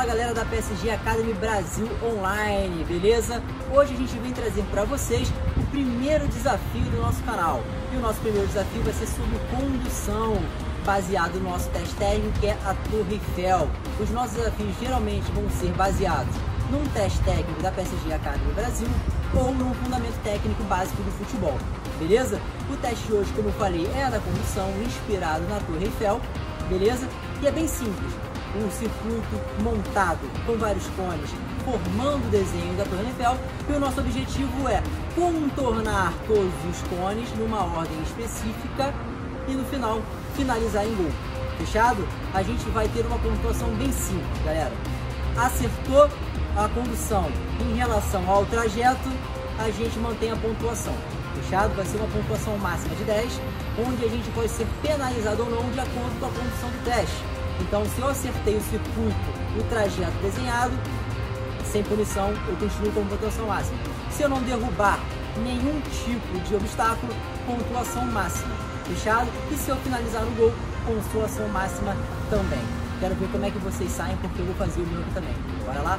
PSG Academy Brasil Online, beleza? Hoje a gente vem trazer para vocês o primeiro desafio do nosso canal. E o nosso primeiro desafio vai ser sobre condução, baseado no nosso teste técnico, que é a Torre Eiffel. Os nossos desafios geralmente vão ser baseados num teste técnico da PSG Academy Brasil ou num fundamento técnico básico do futebol, beleza? O teste de hoje, como eu falei, é da condução, inspirado na Torre Eiffel, beleza? E é bem simples, um circuito montado com vários cones, formando o desenho da Torre Eiffel, e o nosso objetivo é contornar todos os cones numa ordem específica e no final finalizar em gol. Fechado? A gente vai ter uma pontuação bem simples, galera. Acertou a condução em relação ao trajeto, a gente mantém a pontuação. Fechado? Vai ser uma pontuação máxima de 10, onde a gente pode ser penalizado ou não de acordo com a condução do teste. Então, se eu acertei o circuito e o trajeto desenhado, sem punição, eu continuo com pontuação máxima. Se eu não derrubar nenhum tipo de obstáculo, pontuação máxima. Fechado? E se eu finalizar no gol, pontuação máxima também. Quero ver como é que vocês saem, porque eu vou fazer o meu também. Bora lá?